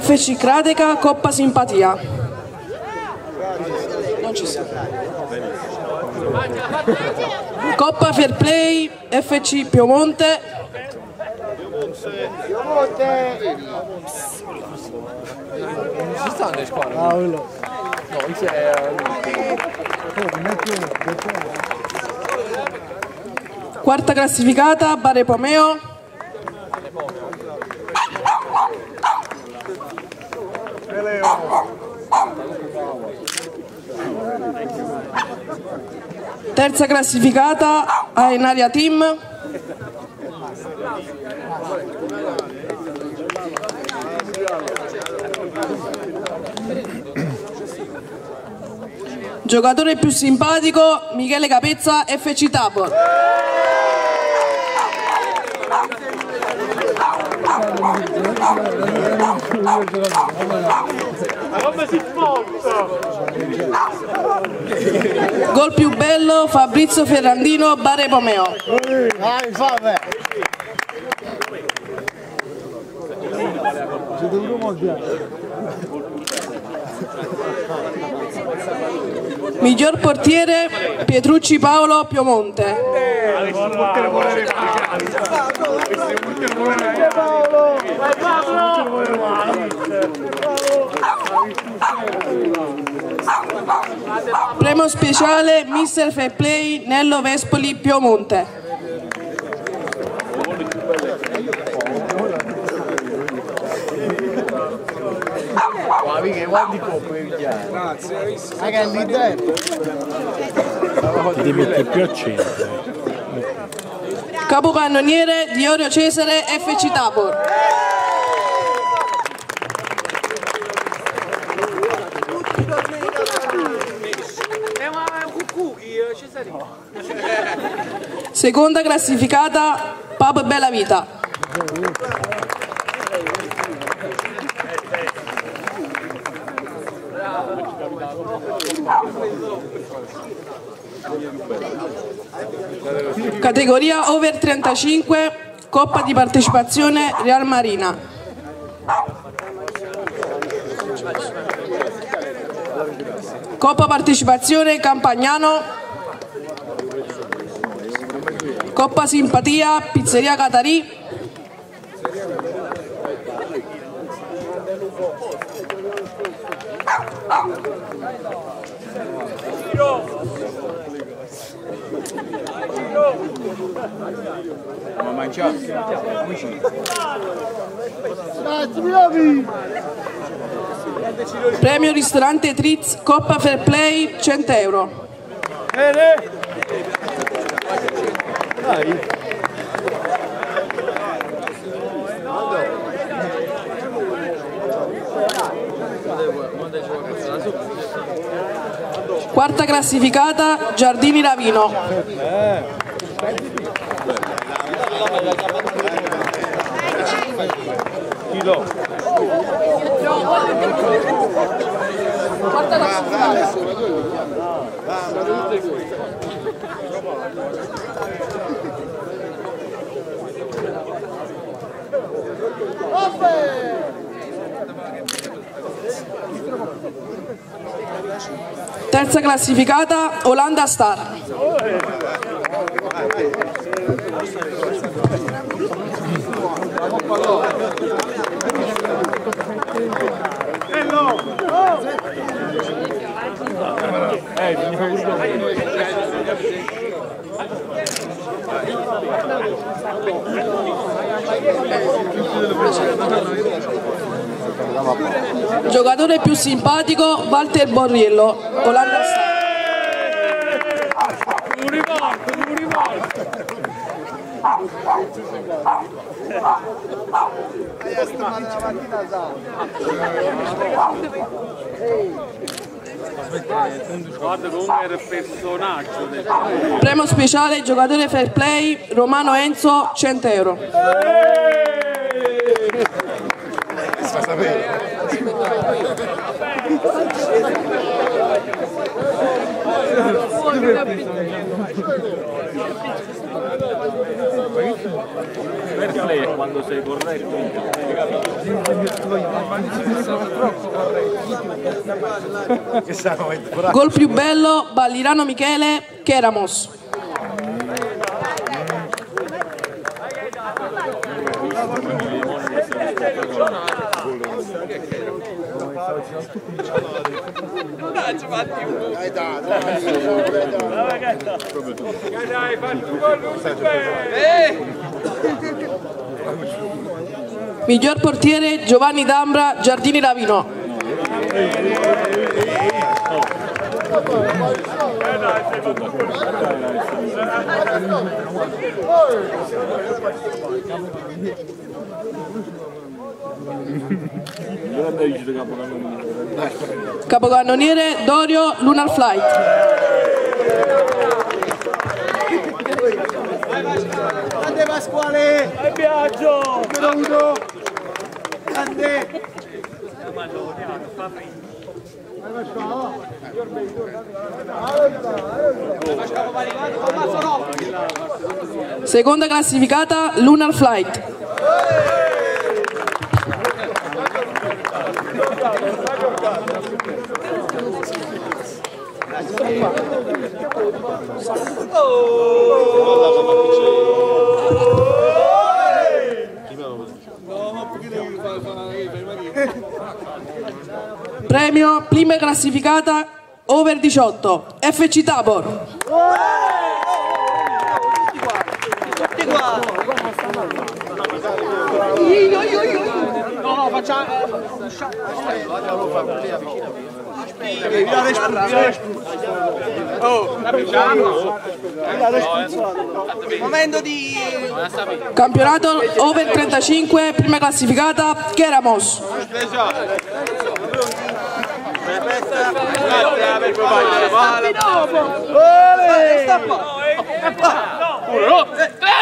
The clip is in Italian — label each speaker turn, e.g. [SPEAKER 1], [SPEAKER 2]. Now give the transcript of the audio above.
[SPEAKER 1] FC Crateca, Coppa Simpatia. Non ci sta. Coppa Fair Play, FC Piemonte.
[SPEAKER 2] Non ci stanno le squadre. No, c'è...
[SPEAKER 1] Quarta classificata, Bare Pomeo. Terza classificata, Aenaria Team. Giocatore più simpatico, Michele Capezza, FC Tabor. Gol più bello, Fabrizio Ferrandino, Bare Pomeo.
[SPEAKER 3] Dai, fame! Ci dovremmo
[SPEAKER 1] Miglior portiere, Pietrucci Paolo, Piemonte. Premio speciale Mister Fair Play Nello Vespoli Piemonte.
[SPEAKER 2] Ma mica quanti coppe pigliare?
[SPEAKER 3] Ma che?
[SPEAKER 4] Ti metti più a.
[SPEAKER 1] Capocannoniere Diorio Cesare FC Tabor. Seconda classificata Pub Bella Vita. Categoria over 35, Coppa di partecipazione Real Marina. Coppa partecipazione Campagnano. Coppa simpatia Pizzeria Catarì.
[SPEAKER 2] Ma
[SPEAKER 3] lavi!
[SPEAKER 1] Premio ristorante Tritz Coppa Fair Play 100 euro.
[SPEAKER 3] Bene! Dai!
[SPEAKER 1] Quarta classificata Giardini Ravino. Terza classificata Olanda Star. Giocatore più simpatico Walter Borriello, Olanda Star.
[SPEAKER 5] Guarda come era il personaggio
[SPEAKER 1] Premio speciale giocatore fair play Romano Enzo 100 euro.
[SPEAKER 5] Per play è quando sei corretto.
[SPEAKER 1] Gol più bello, Ballirano Michele, Keramos.
[SPEAKER 5] Dai, fatti un gol bene!
[SPEAKER 1] Miglior portiere Giovanni D'Ambra, Giardini Ravino. Capocannoniere Dorio Lunar Flight.
[SPEAKER 3] Grande Pasquale!
[SPEAKER 5] Vai Biagio!
[SPEAKER 3] Numero uno! Grande!
[SPEAKER 1] Seconda classificata Lunar Flight. Premio prima classificata over 18 FC Tabor.
[SPEAKER 6] Momento di
[SPEAKER 1] Campionato over 35 prima classificata Keramos.
[SPEAKER 6] stappa.
[SPEAKER 5] Uno, tre!